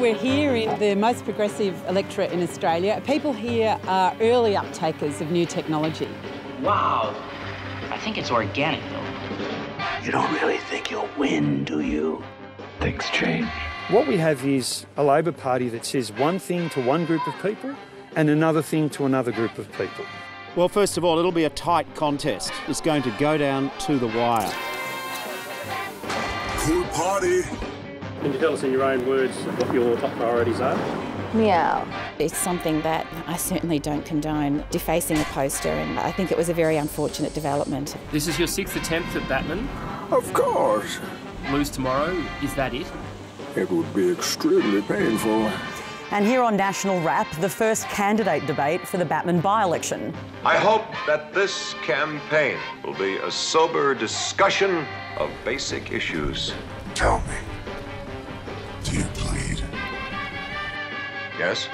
We're here in the most progressive electorate in Australia. People here are early uptakers of new technology. Wow. I think it's organic, though. You don't really think you'll win, do you? Things change. What we have is a Labor Party that says one thing to one group of people and another thing to another group of people. Well, first of all, it'll be a tight contest. It's going to go down to the wire. Cool party. Can you tell us in your own words what your top priorities are? Meow. It's something that I certainly don't condone, defacing a poster, and I think it was a very unfortunate development. This is your sixth attempt at Batman. Of course. Lose tomorrow, is that it? It would be extremely painful. And here on National Wrap, the first candidate debate for the Batman by election. I hope that this campaign will be a sober discussion of basic issues. Tell me, Yes?